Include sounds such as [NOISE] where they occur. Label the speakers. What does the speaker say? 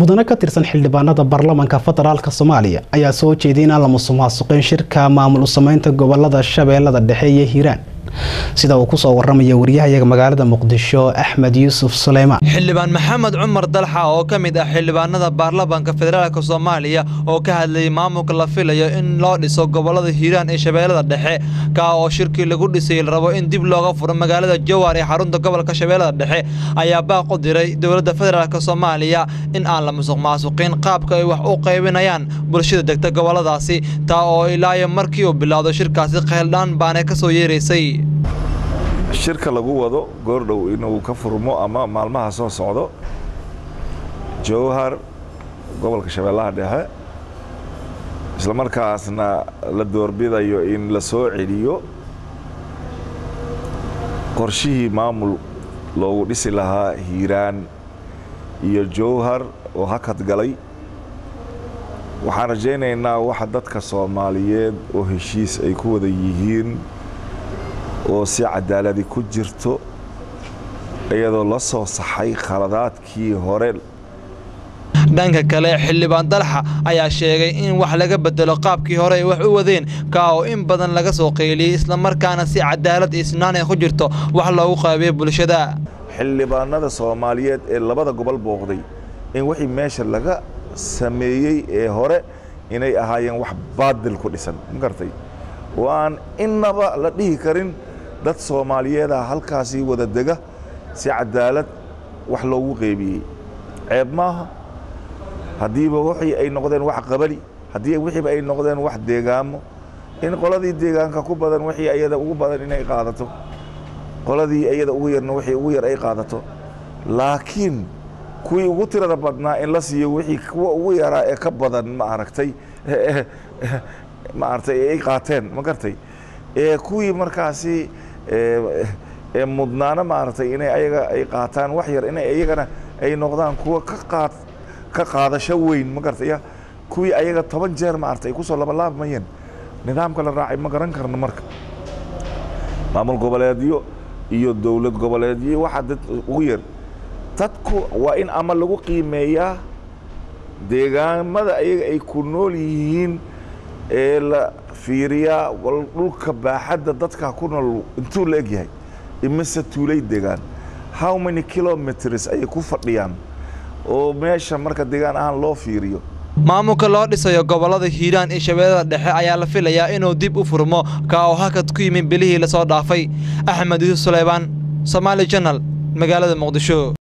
Speaker 1: mudane ka tirsan xildhibaanada baarlamaanka federaalk soomaaliya ayaa soo jeeday inaan la musuqmaasuqin shirka maamul u sameynta gobollada shabeellada dhexe iyo hiiraan sida uu ku soo waramaya wariyahayaga magaalada muqdisho axmed yuusuf suleymaan
Speaker 2: xildhibaan maxamed cumar dalxa oo ka mid ah xildhibaanada baarlamaanka federaalk soomaaliya oo ka hadlayay maamulka la filayo in loo dhiso gobollada hiiraan ee shabeellada dhexe kaa oo shirkii lagu dhisay la rabo in dib looga furo magaalada jowhar ee xarunta gobolka shabeellada dhexe ayaa baaq u diray dowladda federaalk soomaaliya in aan la musuq maasuqin qaabka ay wax u qaybinayaan bulshada degta goboladaasi taa oo ilaayo markii uu bilowdo shirkaasi kheyldhaan baanay ka soo yeeraysay
Speaker 3: shirka lagu wado goordhow inuu ka furmo ama maalmaha soo socdo. Jowhar gobolka shabeellaha dhexe isla markaasna la doorbidayo in la soo celiyo. Qorshihii maamul loogu dhisi lahaa hiiraan iyo jowhar oo hakad galay. Waxaan rajaynaynaa waxa dadka soomaaliyeed oo heshiis ay ku wada yihiin oo si cadaaladi ku jirto iyadoo la soo saxay khaladaadkii hore.
Speaker 2: Dhanka kale xildhibaan dalxa ayaa sheegay in wax laga bedelo qaabkii hore ay wax u wadeen kaa oo in badan laga soo qayliyey islamarkaana si cadaalad iyo isnaan ay ku jirto wax loogu qaabiyo bulshada.
Speaker 3: Xildhibaanada soomaaliyeed ee labada gobol booqday in wixii meesha laga sameeyey ee hore inay ahaayeen wax baadil ku dhisan. Ma gartay? Oo aan innaba la dhihi karin dad soomaaliyeeda halkaasii wada dega si cadaalad wax loogu qeybiyey. Ceeb maaha. Haddiiba wixii ay noqdeen wax qabali haddii wixiiba ay noqdeen wax deegaamo in qoladii deegaanka ku badan wixii ayada ugu badan inay qaadato. Qoladii ayada ugu yarna wixii ugu yar ay qaadato. Laakiin kuwii ugu tirada badnaa in la siiyo wixii kuwa ugu yaraa ee ka badan ma aragtay [LAUGHS] ma aragtay ay qaateen ma gartay. Ee kuwii markaasi ee mudnaana maaragtay inay ayaga ay qaataan wax yar inay iyagana ay noqdaan kuwa ka qaad ka qaadasho weyn ma gartaya kuwii ayaga toban jeer maaragtay ay ku soo labalaabmayeen nidaamka la raacay ma garan karno marka. Maamul goboleedyo iyo dowlad goboleedyo waxaa dad ugu yar. Dadku waa in ama lagu qiimeeyaa deegaamada ayaga ay ku nool yihiin ee la fiiriyaa wal dhulka baaxadda dadka ku nool intuu la eg yahay imise tuulay degaan. How many kilometers ayay ku fadhiyaan? Oo meesha marka deegaan ahaan loo fiiriyo.
Speaker 2: Maamulka loo dhisayo gobollada hiiraan iyo shabeellada dhexe ayaa la filayaa inuu dib u furmo kaa oo hakad ku yimid bilihii la soo dhaafay. Axmed yuusuf suleybaan somaali janal magaalada muqdisho